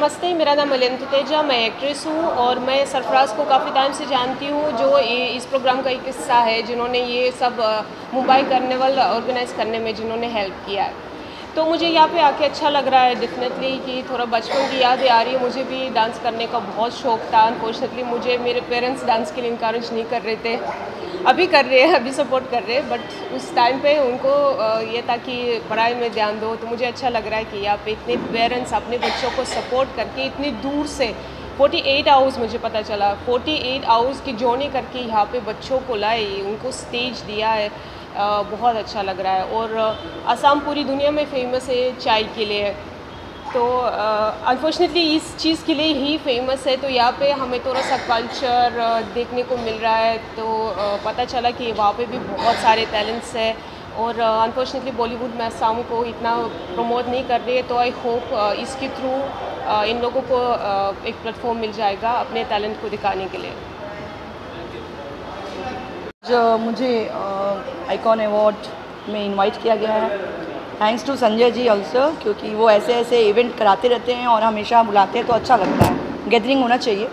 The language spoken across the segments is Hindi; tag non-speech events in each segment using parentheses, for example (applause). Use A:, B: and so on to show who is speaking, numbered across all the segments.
A: नमस्ते, मेरा नाम मलिन तुतेजा मैं एक्ट्रेस हूँ और मैं सरफराज को काफ़ी टाइम से जानती हूँ, जो इस प्रोग्राम का एक हिस्सा है, जिन्होंने ये सब मुंबई कार्निवल ऑर्गेनाइज़ करने में जिन्होंने हेल्प किया है। तो मुझे यहाँ पे आके अच्छा लग रहा है डेफिनेटली कि थोड़ा बचपन की यादें आ रही है। मुझे भी डांस करने का बहुत शौक था। अनफॉर्चुनेटली मुझे मेरे पेरेंट्स डांस के लिए इंकरेज नहीं कर रहे थे। अभी कर रहे हैं, अभी सपोर्ट कर रहे हैं बट उस टाइम पे उनको ये था कि पढ़ाई में ध्यान दो। तो मुझे अच्छा लग रहा है कि यहाँ पे इतने पेरेंट्स अपने बच्चों को सपोर्ट करके इतनी दूर से 48 एट आवर्स मुझे पता चला। 48 एट आवर्स की जर्नी करके यहाँ पे बच्चों को लाए, उनको स्टेज दिया है। बहुत अच्छा लग रहा है। और असम पूरी दुनिया में फ़ेमस है चाय के लिए। तो अनफॉर्चुनेटली इस चीज़ के लिए ही फ़ेमस है। तो यहाँ पे हमें थोड़ा सा कल्चर देखने को मिल रहा है। तो पता चला कि वहाँ पे भी बहुत सारे टैलेंट्स हैं। और अनफॉर्चुनेटली बॉलीवुड में असम को इतना प्रमोट नहीं कर रही है। तो आई होप इसके थ्रू इन लोगों को एक प्लेटफॉर्म मिल जाएगा अपने टैलेंट को दिखाने के लिए।
B: मुझे आइकॉन अवार्ड में इनवाइट किया गया है। Thanks to Sanjay ji also क्योंकि वो ऐसे ऐसे इवेंट कराते रहते हैं और हमेशा बुलाते हैं तो अच्छा लगता है। गैदरिंग होना चाहिए।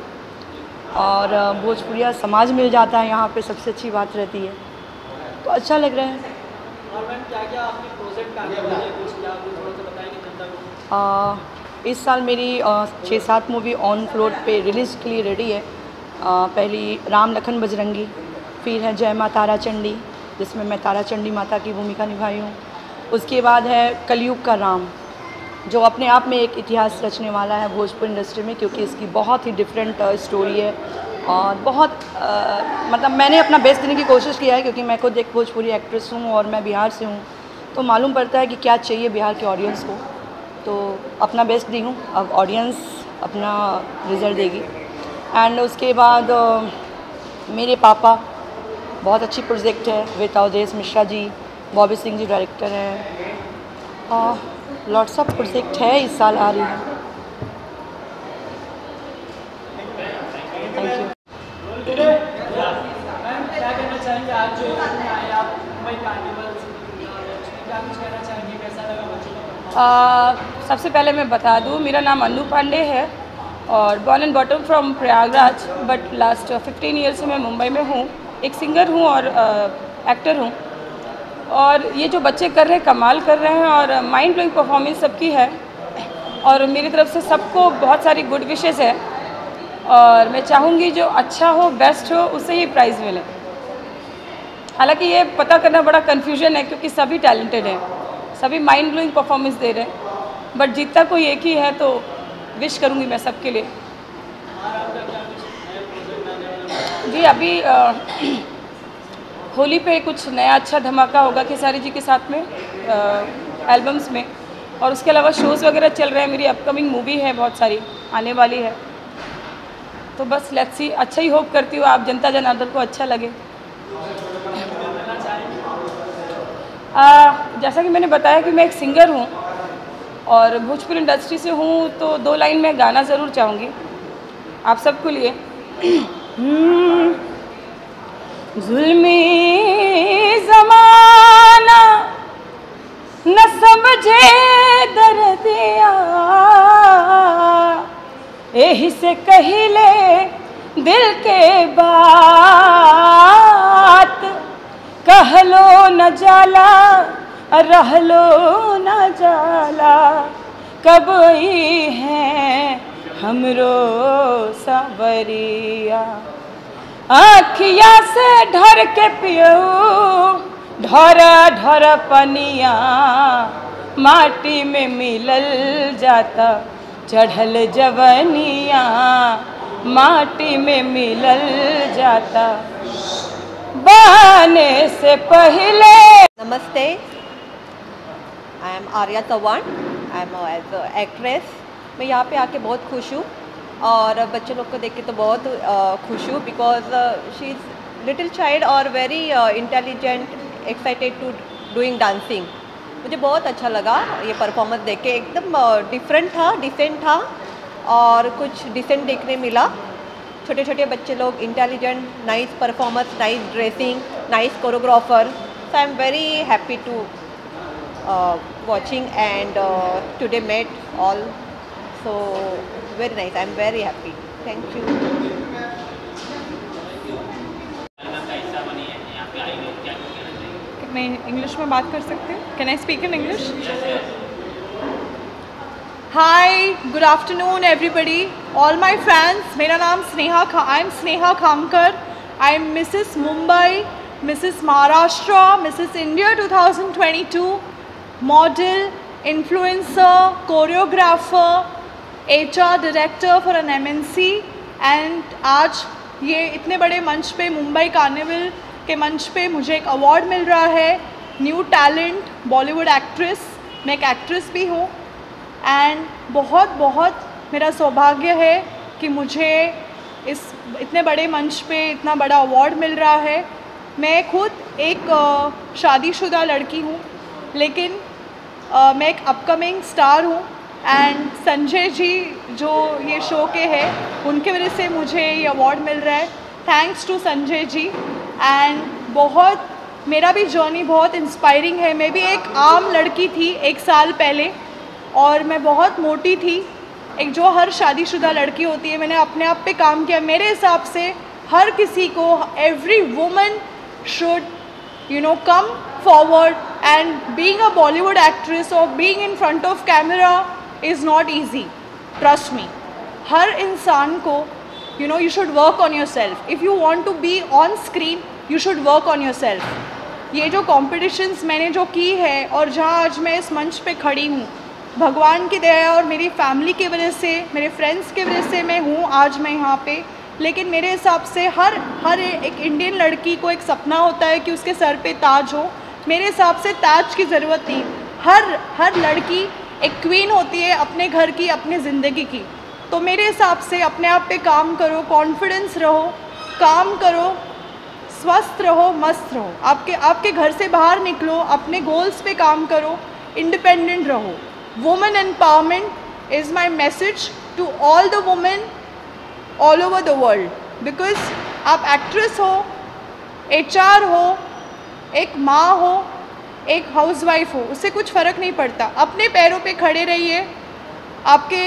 B: और भोजपुरिया समाज मिल जाता है यहाँ पे सबसे अच्छी बात रहती है। तो अच्छा लग रहा है। आ, इस साल मेरी छः सात मूवी ऑन फ्लोर पे रिलीज़ के लिए रेडी है। आ, पहली राम लखन बजरंगी फिर है जय माँ तारा चंडी जिसमें मैं तारा चंडी माता की भूमिका निभाई हूँ। उसके बाद है कलयुग का राम जो अपने आप में एक इतिहास रचने वाला है भोजपुर इंडस्ट्री में क्योंकि इसकी बहुत ही डिफरेंट स्टोरी है। और बहुत आ, मतलब मैंने अपना बेस्ट देने की कोशिश किया है क्योंकि मैं खुद एक भोजपुरी एक्ट्रेस हूँ और मैं बिहार से हूँ। तो मालूम पड़ता है कि क्या चाहिए बिहार के ऑडियंस को। तो अपना बेस्ट दी हूँ अब ऑडियंस अपना रिज़ल्ट देगी। एंड उसके बाद मेरे पापा बहुत अच्छी प्रोजेक्ट है विद अवधेश मिश्रा जी बॉबी सिंह जी डायरेक्टर हैं। लॉट्स ऑफ़ प्रोजेक्ट है इस साल आ रही है। थैंक
C: यू सबसे पहले मैं बता दूँ मेरा नाम अन्नू पांडे है और born and bottom from Prayagraj but last fifteen year से मैं मुंबई में हूँ। एक सिंगर हूँ और एक्टर हूँ। और ये जो बच्चे कर रहे हैं, कमाल कर रहे हैं और माइंड ब्लोइंग परफॉर्मेंस सबकी है। और मेरी तरफ़ से सबको बहुत सारी गुड विशेज़ है। और मैं चाहूँगी जो अच्छा हो बेस्ट हो, उसे ही प्राइज़ मिले। हालाँकि ये पता करना बड़ा कन्फ्यूज़न है क्योंकि सभी टैलेंटेड हैं, सभी माइंड ब्लोइंग परफॉर्मेंस दे रहे हैं। बट जीतता कोई एक ही है तो विश करूँगी मैं सबके लिए। जी अभी आ, (clears throat) होली पे कुछ नया अच्छा धमाका होगा खेसारी जी के साथ में एल्बम्स में। और उसके अलावा शोज़ वगैरह चल रहे हैं मेरी अपकमिंग मूवी है बहुत सारी आने वाली है। तो बस लेट्स सी अच्छा ही होप करती हूँ आप जनता जनार्दन को अच्छा लगे। आ, जैसा कि मैंने बताया कि मैं एक सिंगर हूँ और भोजपुर इंडस्ट्री से हूँ तो दो लाइन में गाना ज़रूर चाहूँगी आप सबको लिए। (clears throat) जुल्मी जमाना न समझे दर्दिया। यही से कहले दिल के बात। कहलो न जाला रहलो न जाला। कब हैं हमरो सबरिया आखिया से ढर के पियो ढर ढर पनिया। माटी में मिलल जाता चढ़ल जवनिया। माटी में मिलल जाता। बहने से पहले
D: नमस्ते। I am Arya Chauhan I am as actress मैं यहाँ पे आके बहुत खुश हूँ और बच्चे लोग को देख के तो बहुत खुश हूँ because she is little child और very intelligent excited to doing dancing मुझे बहुत अच्छा लगा ये परफॉर्मेंस देख के। एकदम डिफरेंट था डिसेंट था और कुछ डिसेंट देखने मिला। छोटे छोटे बच्चे लोग intelligent nice performance nice dressing nice choreographer so I am very happy to watching and today met all So, very nice. I'm very happy. Thank you.
E: मैं इंग्लिश में बात कर सकती हूँ can I speak in English hi good afternoon everybody all my fans मेरा नाम स्नेहा खा I am Sneha Khamkar I am missus Mumbai missus Maharashtra missus India 2022 model influencer choreographer HR director for an MNC and आज ये इतने बड़े मंच पे मुंबई कार्निवल के मंच पे मुझे एक अवार्ड मिल रहा है। न्यू टैलेंट बॉलीवुड एक्ट्रेस मैं एक एक्ट्रेस भी हूँ। एंड बहुत बहुत मेरा सौभाग्य है कि मुझे इस इतने बड़े मंच पे इतना बड़ा अवार्ड मिल रहा है। मैं खुद एक शादीशुदा लड़की हूँ, लेकिन मैं एक अपकमिंग स्टार हूँ। एंड संजय जी जो ये शो के हैं, उनके वजह से मुझे ये अवार्ड मिल रहा है। Thanks to Sanjay ji and बहुत, मेरा भी जर्नी बहुत इंस्पायरिंग है। मैं भी एक आम लड़की थी, एक साल पहले। और मैं बहुत मोटी थी। एक जो हर शादीशुदा लड़की होती है, मैंने अपने आप पे काम किया। मेरे हिसाब से हर किसी को every woman should you know come forward and being a Bollywood actress और being in front of camera is not easy trust me हर इंसान को you know you should work on your self if you want to be on screen you should work on your self ये जो कॉम्पिटिशन्स मैंने जो की है और जहाँ आज मैं इस मंच पे खड़ी हूँ, भगवान की दया और मेरी फैमिली की वजह से, मेरे फ्रेंड्स की वजह से मैं हूँ आज मैं यहाँ पे। लेकिन मेरे हिसाब से हर हर एक इंडियन लड़की को एक सपना होता है कि उसके सर पे ताज हो। मेरे हिसाब से ताज की ज़रूरत नहीं। हर हर लड़की एक क्वीन होती है अपने घर की, अपने ज़िंदगी की। तो मेरे हिसाब से अपने आप पे काम करो कॉन्फिडेंस रहो, काम करो, स्वस्थ रहो, मस्त रहो। आपके आपके घर से बाहर निकलो, अपने गोल्स पे काम करो इंडिपेंडेंट रहो। Women empowerment is my message to all the women all over the world because आप एक्ट्रेस हो एच हो, एक माँ हो एक हाउसवाइफ हो, उससे कुछ फ़र्क नहीं पड़ता। अपने पैरों पे खड़े रहिए, आपके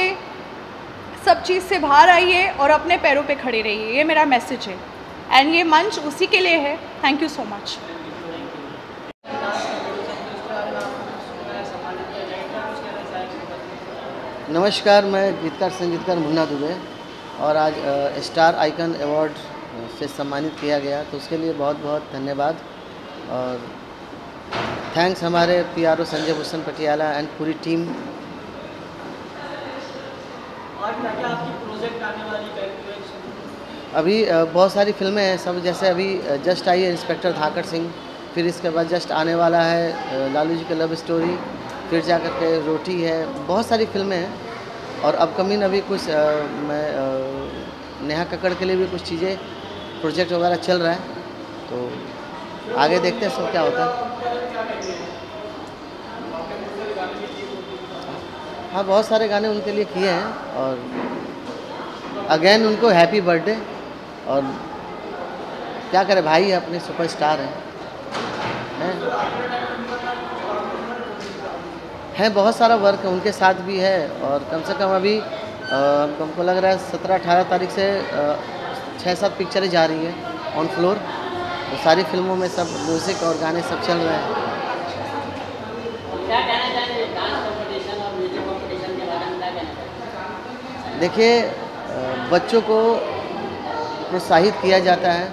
E: सब चीज़ से बाहर आइए और अपने पैरों पे खड़े रहिए। ये मेरा मैसेज है। एंड ये मंच उसी के लिए है। थैंक यू सो मच
F: नमस्कार, मैं गीतकार, संगीतकार मुन्ना दुबे और आज स्टार आइकन अवार्ड से सम्मानित किया गया। तो उसके लिए बहुत बहुत धन्यवाद और थैंक्स हमारे पीआरओ संजय भूषण पटियाला एंड पूरी टीम अभी बहुत सारी फ़िल्में हैं सब जैसे अभी जस्ट आई है इंस्पेक्टर धाकर सिंह फिर इसके बाद जस्ट आने वाला है लालू जी का लव स्टोरी फिर जा कर के रोटी है बहुत सारी फ़िल्में हैं। और अपकमिंग अभी कुछ आ, मैं आ, नेहा कक्कड़ के लिए भी कुछ चीज़ें प्रोजेक्ट वगैरह चल रहा है तो आगे देखते हैं सब क्या होता है। हाँ बहुत सारे गाने उनके लिए किए हैं और अगेन उनको हैप्पी बर्थडे और क्या करें, भाई है, अपने सुपरस्टार हैं। हैं? है, बहुत सारा वर्क है, उनके साथ भी है और कम से कम अभी हमको लग रहा है सत्रह अठारह तारीख से छः सात पिक्चरें जा रही हैं ऑन फ्लोर तो सारी फ़िल्मों में सब म्यूज़िक और गाने सब चल रहे हैं। देखिए बच्चों को प्रोत्साहित किया जाता है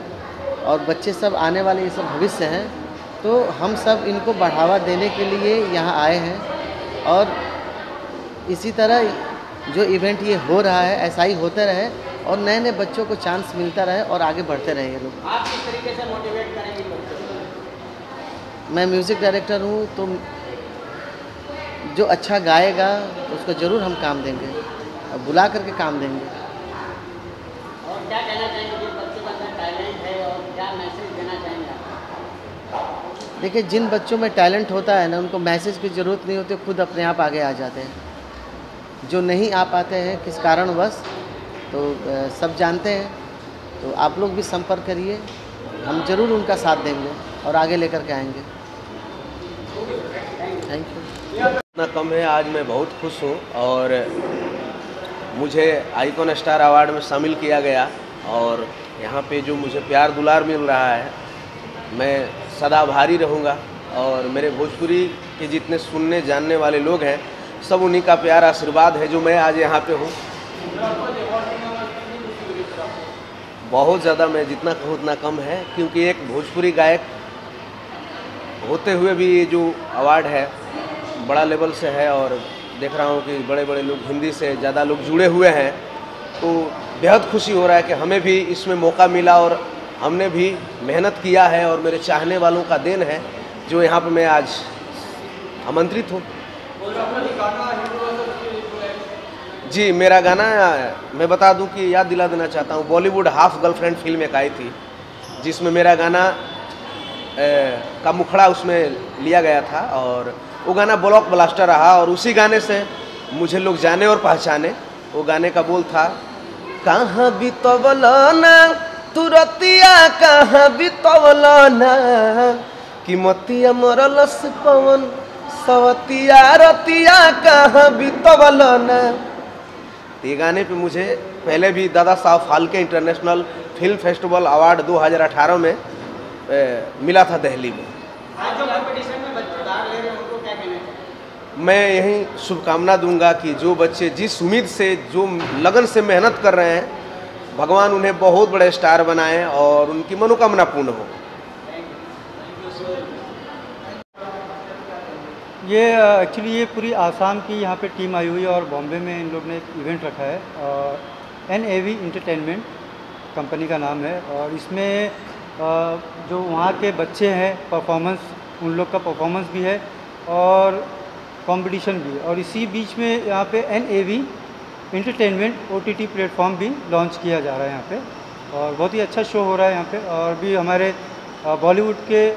F: और बच्चे सब आने वाले ये सब भविष्य हैं तो हम सब इनको बढ़ावा देने के लिए यहाँ आए हैं और इसी तरह जो इवेंट ये हो रहा है, ऐसा ही होते रहे और नए नए बच्चों को चांस मिलता रहे और आगे बढ़ते रहे ये लोग। आप किस तरीके से मोटिवेट करेंगे मैं म्यूज़िक डायरेक्टर हूँ तो जो अच्छा गाएगा तो उसको ज़रूर हम काम देंगे और बुला करके काम देंगे। और क्या कहना चाहेंगे बच्चों का टैलेंट है और क्या मैसेज देना चाहेंगे देखिए जिन बच्चों में टैलेंट होता है ना उनको मैसेज की ज़रूरत नहीं होती खुद अपने आप आगे आ जाते हैं। जो नहीं आ पाते हैं किस कारणवश तो सब जानते हैं। तो आप लोग भी संपर्क करिए। हम ज़रूर उनका साथ देंगे और आगे लेकर के आएँगे। थैंक यू
G: इतना कम है, आज मैं बहुत खुश हूँ और मुझे आइकॉन स्टार अवार्ड में शामिल किया गया और यहाँ पे जो मुझे प्यार दुलार मिल रहा है, मैं सदा भारी रहूँगा और मेरे भोजपुरी के जितने सुनने, जानने वाले लोग हैं, सब उन्हीं का प्यार आशीर्वाद है जो मैं आज यहाँ पे हूँ। बहुत ज़्यादा मैं जितना कहूँ उतना कम है, क्योंकि एक भोजपुरी गायक होते हुए भी ये जो अवार्ड है, बड़ा लेवल से है और देख रहा हूँ कि बड़े बड़े लोग हिंदी से ज़्यादा लोग जुड़े हुए हैं तो बेहद खुशी हो रहा है कि हमें भी इसमें मौका मिला और हमने भी मेहनत किया है और मेरे चाहने वालों का देन है, जो यहाँ पर मैं आज आमंत्रित हूँ। जी मेरा गाना मैं बता दूँ कि याद दिला देना चाहता हूँ बॉलीवुड हाफ़ गर्लफ्रेंड फ़िल्म एक आई थी जिसमें मेरा गाना ए, का मुखड़ा उसमें लिया गया था और वो गाना ब्लॉक ब्लास्टर रहा और उसी गाने से मुझे लोग जाने और पहचाने। वो गाने का बोल था कहाँ भी तो ना तुरतिया कहाँ भी तो ना कि मतिया मरलस पवन सवतिया रतिया कहाँ भी तो ये गाने पे मुझे पहले भी Dada Saheb Phalke international film festival award 2018 में ए, मिला था दिल्ली में। मैं यही शुभकामना दूँगा कि जो बच्चे जिस उम्मीद से जो लगन से मेहनत कर रहे हैं भगवान उन्हें बहुत बड़े स्टार बनाएँ और उनकी मनोकामना पूर्ण हो।
H: ये एक्चुअली ये पूरी आसाम की यहाँ पे टीम आई हुई है और बॉम्बे में इन लोग ने एक इवेंट रखा है N A V entertainment company का नाम है और इसमें जो वहाँ के बच्चे हैं परफॉर्मेंस उन लोग का परफॉर्मेंस भी है और कंपटीशन भी और इसी बीच में यहाँ पे N A V entertainment O T T platform भी लॉन्च किया जा रहा है यहाँ पे और बहुत ही अच्छा शो हो रहा है यहाँ पे और भी हमारे बॉलीवुड के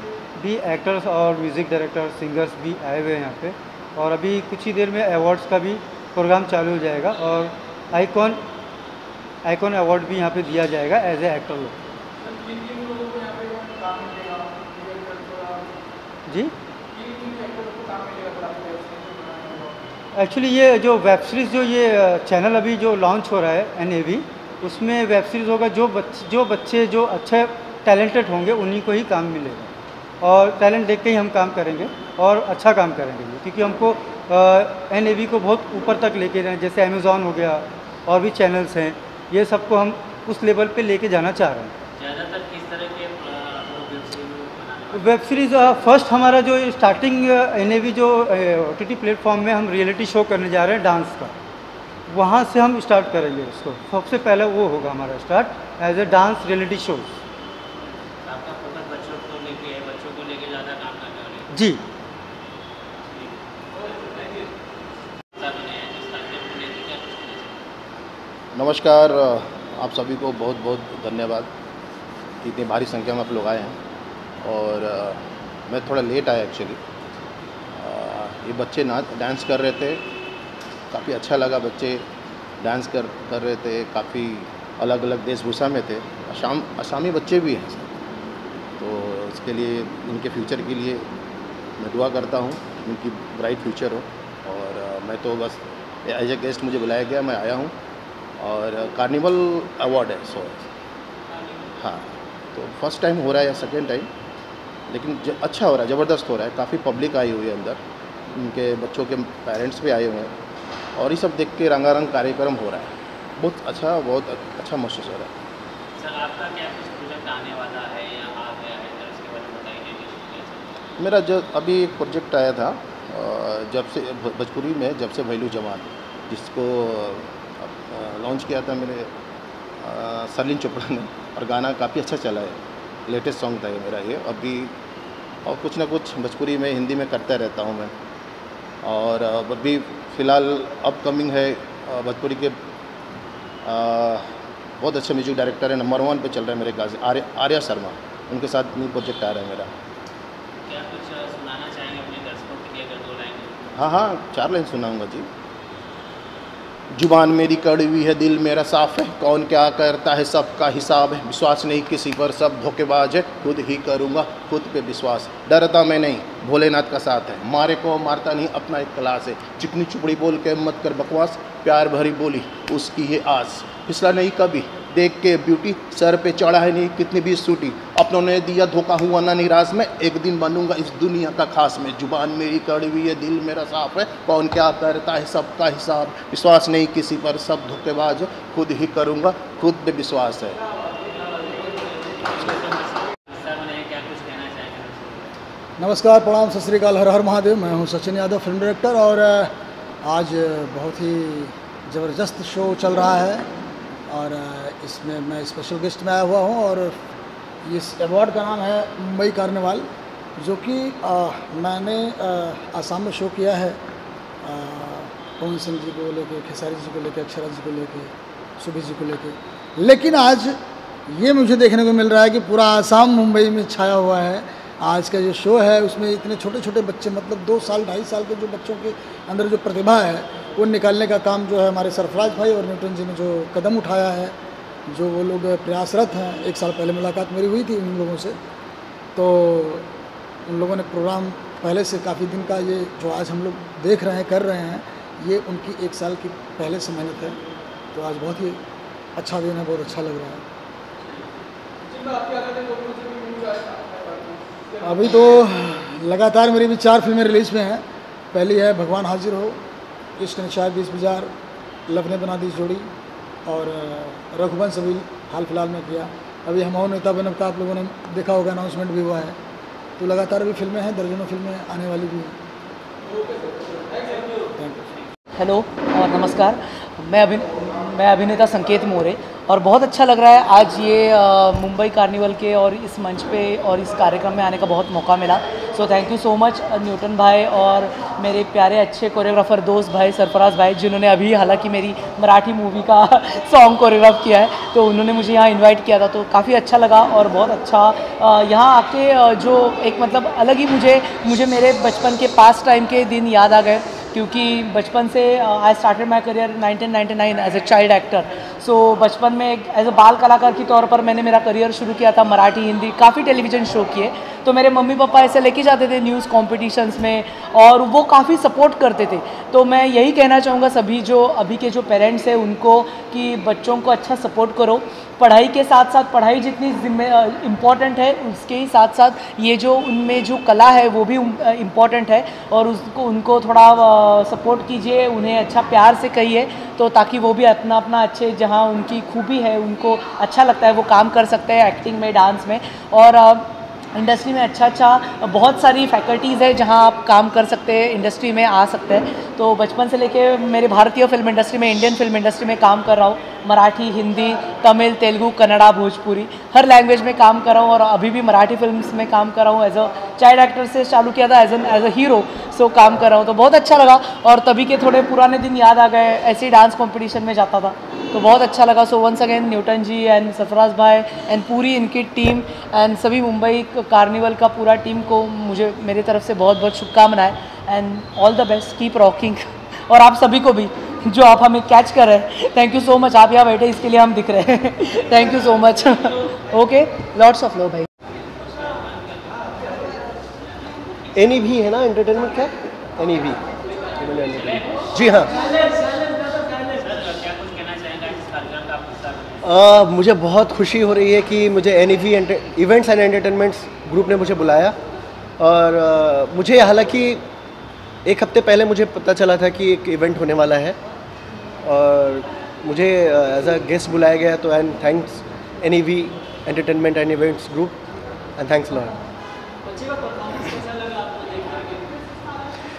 H: भी एक्टर्स और म्यूज़िक डायरेक्टर सिंगर्स भी आए हुए हैं यहाँ पे। और अभी कुछ ही देर में अवार्ड्स का भी प्रोग्राम चालू हो जाएगा और आइकॉन आइकॉन अवार्ड भी यहाँ पे दिया जाएगा एज ए एक्टर लोग जी? एक्चुअली ये जो वेब सीरीज़ जो ये चैनल अभी जो लॉन्च हो रहा है एनएवी उसमें वेब सीरीज़ होगा जो बच्चे जो बच्चे जो अच्छे टैलेंटेड होंगे उन्हीं को ही काम मिलेगा। और टैलेंट देख के ही हम काम करेंगे और अच्छा काम करेंगे क्योंकि हमको एनएवी को बहुत ऊपर तक लेके जाए जैसे अमेज़ॉन हो गया और भी चैनल्स हैं ये सबको हम उस लेवल पे लेके जाना चाह रहे हैं।
I: ज़्यादातर किस तरह के
H: वेब सीरीज़ फ़र्स्ट हमारा जो स्टार्टिंग एनएवी जो ओ टी प्लेटफॉर्म में हम रियलिटी शो करने जा रहे हैं डांस का वहाँ से हम स्टार्ट करेंगे इसको सबसे पहले वो होगा हमारा start as a dance reality shows जी।
J: नमस्कार, आप सभी को बहुत बहुत धन्यवाद। कि इतनी भारी संख्या में आप लोग आए हैं और, मैं थोड़ा लेट आया एक्चुअली ये बच्चे नाच डांस कर रहे थे। काफ़ी अच्छा लगा बच्चे डांस कर कर रहे थे। काफ़ी अलग अलग वेशभूषा में थे। असाम असामी बच्चे भी हैं। तो इसके लिए, इनके फ्यूचर के लिए मैं दुआ करता हूँ, उनकी ब्राइट फ्यूचर हो। और मैं तो बस एज ए गेस्ट मुझे बुलाया गया, मैं आया हूँ। और कार्निवल अवार्ड है सो हाँ तो फ़र्स्ट टाइम हो रहा है या सेकेंड टाइम लेकिन जो अच्छा हो रहा है, ज़बरदस्त हो रहा है, काफ़ी पब्लिक आई हुई है अंदर। उनके बच्चों के पेरेंट्स भी आए हुए हैं। और ये सब देख के रंगारंग कार्यक्रम हो रहा है। बहुत अच्छा बहुत अच्छा महसूस हो रहा है।
I: सर, आपका क्या कुछ आने वाला है या आ गया है इसके बारे में बताइए
J: मेरा जो अभी एक प्रोजेक्ट आया था जब से भोजपुरी में जब से भैलू जवान, जिसको लॉन्च किया था मेरे सरलिन चोपड़ा ने, और गाना काफ़ी अच्छा चला है। लेटेस्ट सॉन्ग था ये मेरा ये। अभी, और कुछ ना कुछ भोजपुरी में, हिंदी में करता रहता हूँ मैं। और अभी फ़िलहाल अपकमिंग है भोजपुरी के बहुत अच्छे म्यूज़िक डायरेक्टर है। नंबर वन पे चल रहा है मेरे गाजी, आर्या शर्मा। उनके साथ न्यू प्रोजेक्ट आ रहा है मेरा
I: क्या कुछ सुनाना चाहेंगे अपने दर्शकों के लिए अगर दो लाइन
J: हाँ हाँ चार लाइन सुनाऊँगा जी। ज़ुबान मेरी कड़वी है, दिल मेरा साफ़ है, कौन क्या करता है, सबका हिसाब है। विश्वास नहीं किसी पर, सब धोखेबाज है, खुद ही करूँगा, खुद पे विश्वास। डरता मैं नहीं, भोलेनाथ का साथ है। मारे को मारता नहीं, अपना एक क्लास है। चिकनी चुपड़ी बोल के मत कर बकवास, प्यार भरी बोली, उसकी है आस। फिसला नहीं कभी देख के ब्यूटी सर पे चढ़ा है नहीं, कितनी भी सूटी। अपनों ने दिया धोखा, हुआ ना निराश में, एक दिन बनूँगा इस दुनिया का खास में। ज़ुबान मेरी कड़वी है, दिल मेरा साफ़ है, कौन क्या करता है सबका हिसाब। विश्वास नहीं किसी पर, सब धोखेबाज खुद ही करूँगा, खुद पे विश्वास है।
K: नमस्कार, प्रणाम, सत श्रीकाल हर हर महादेव, मैं हूँ सचिन यादव फ़िल्म डायरेक्टर और आज बहुत ही ज़बरदस्त शो चल रहा है। और इसमें मैं स्पेशल गेस्ट में आया हुआ हूँ और इस अवार्ड का नाम है मुंबई कार्निवाल जो कि मैंने आसाम में शो किया है। पवन सिंह जी को लेके, खेसारी जी को लेके, अक्षरा जी को लेके सुबी जी को लेके। लेकिन आज ये मुझे देखने को मिल रहा है कि पूरा आसाम मुंबई में छाया हुआ है। आज का जो शो है, उसमें इतने छोटे छोटे बच्चे मतलब दो साल, ढाई साल के जो बच्चों के अंदर जो प्रतिभा है वो निकालने का काम जो है हमारे सरफराज भाई और न्यूटन जी ने जो कदम उठाया है, जो वो लोग प्रयासरत हैं, एक साल पहले मुलाकात मेरी हुई थी उन लोगों से तो उन लोगों ने प्रोग्राम पहले से काफ़ी दिन का ये जो आज हम लोग देख रहे हैं, कर रहे हैं, ये उनकी एक साल की पहले से मेहनत है तो आज बहुत ही अच्छा दिन है, बहुत अच्छा लग रहा है। अभी तो लगातार मेरी भी चार फ़िल्में रिलीज़ में हैं, पहली है भगवान हाजिर हो इश्क निशार बीस बाज़ार लफ ने बना दी, जोड़ी और रघुवंश अभी हाल फ़िलहाल में किया। अभी हम और नेता बनब का आप लोगों ने देखा होगा अनाउंसमेंट भी हुआ है। तो लगातार अभी फ़िल्में हैं, दर्जनों फ़िल्में आने वाली भी हैं।
L: हेलो और नमस्कार। मैं अभिन, मैं अभिनेता संकेत मोरे और बहुत अच्छा लग रहा है। आज ये मुंबई कार्निवल के और इस मंच पे और इस कार्यक्रम में आने का बहुत मौका मिला। So thank you so much Newton भाई और मेरे प्यारे अच्छे कोरियोग्राफर दोस्त भाई, सरफराज भाई, जिन्होंने अभी, हालाँकि मेरी मराठी मूवी का (laughs) सॉन्ग कोरियोग्राफ किया है तो उन्होंने मुझे यहाँ इन्वाइट किया था तो काफ़ी अच्छा लगा और बहुत अच्छा यहाँ आके जो एक मतलब अलग ही मुझे मुझे मेरे बचपन के पास टाइम के दिन याद आ गए। क्योंकि बचपन से I started my career 1999 as a child actor so बचपन में एज अ बाल कलाकार के तौर पर मैंने मेरा करियर शुरू किया था मराठी, हिंदी, काफ़ी टेलीविज़न शो किए। तो मेरे मम्मी पापा ऐसे लेके जाते थे न्यूज़ कॉम्पिटिशन्स में, और वो काफ़ी सपोर्ट करते थे। तो मैं यही कहना चाहूँगा सभी जो, अभी के जो पेरेंट्स हैं उनको कि बच्चों को अच्छा सपोर्ट करो। पढ़ाई के साथ साथ पढ़ाई जितनी जिम्मे इंपॉर्टेंट है, उसके ही साथ साथ ये जो उनमें जो कला है, वो भी इंपॉर्टेंट है। और उसको, उनको थोड़ा सपोर्ट कीजिए, उन्हें अच्छा प्यार से कहिए तो ताकि वो भी अपना अपना अच्छे, जहाँ उनकी खूबी है, उनको अच्छा लगता है, वो काम कर सकते हैं एक्टिंग में डांस में। और इंडस्ट्री में अच्छा अच्छा बहुत सारी फैकल्टीज़ है जहाँ आप काम कर सकते हैं, इंडस्ट्री में आ सकते हैं। तो बचपन से लेके मेरे भारतीय फ़िल्म इंडस्ट्री में, इंडियन फ़िल्म इंडस्ट्री में काम कर रहा हूँ। मराठी, हिंदी, तमिल, तेलुगु, कन्नड़ा, भोजपुरी, हर लैंग्वेज में काम कर रहा हूँ और अभी भी मराठी फिल्म्स में काम कर रहा हूँ एज अ चाइल्ड एक्टर से चालू किया था as an as a hero so काम कर रहा हूँ। तो बहुत अच्छा लगा और तभी के थोड़े पुराने दिन याद आ गए, ऐसे डांस कॉम्पिटिशन में जाता था। तो बहुत अच्छा लगा। So once again Newton ji and Sarfaraz भाई एंड पूरी इनकी टीम एंड सभी मुंबई कार्निवल का पूरा टीम को मुझे मेरी तरफ़ से बहुत बहुत शुभकामनाएँ and all the best keep rocking और आप सभी को भी जो आप हमें कैच कर रहे हैं। थैंक यू सो मच आप यहाँ बैठे इसके लिए हम दिख रहे हैं। Thank you so much okay lots of love भाई
M: एनी भी है ना एंटरटेनमेंट क्या? एनी भी जी हाँ. आ, मुझे बहुत खुशी हो रही है कि मुझे N E events and entertainments group ने मुझे बुलाया और आ, मुझे हालाँकि एक हफ़्ते पहले मुझे पता चला था कि एक इवेंट होने वाला है और मुझे एज अ गेस्ट बुलाया गया तो and thanks N E V entertainment and events group and thanks lot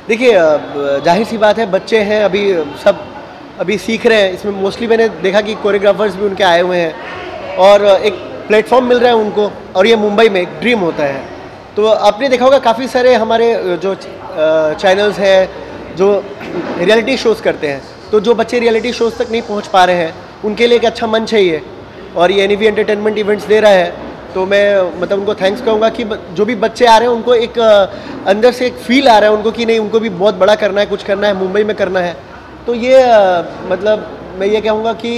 M: देखिए ज़ाहिर सी बात है बच्चे हैं अभी सब अभी सीख रहे हैं। इसमें मोस्टली मैंने देखा कि कोरियोग्राफर्स भी उनके आए हुए हैं। और एक प्लेटफॉर्म मिल रहा है उनको, और ये मुंबई में एक ड्रीम होता है। तो आपने देखा होगा काफ़ी सारे हमारे जो चैनल्स हैं, जो रियलिटी शोज़ करते हैं। तो जो बच्चे रियलिटी शोज़ तक नहीं पहुँच पा रहे हैं, उनके लिए एक अच्छा मंच है ये। और ये एन एंटरटेनमेंट इवेंट्स दे रहा है। तो मैं मतलब उनको थैंक्स कहूँगा कि जो भी बच्चे आ रहे हैं, उनको एक अंदर से एक फील आ रहा है उनको कि नहीं, उनको भी बहुत बड़ा करना है, कुछ करना है, मुंबई में करना है। तो ये मतलब मैं ये कहूँगा कि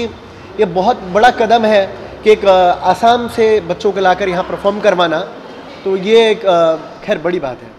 M: ये बहुत बड़ा कदम है कि एक आसाम से बच्चों को लाकर यहाँ परफॉर्म करवाना। तो ये एक खैर, बड़ी बात है।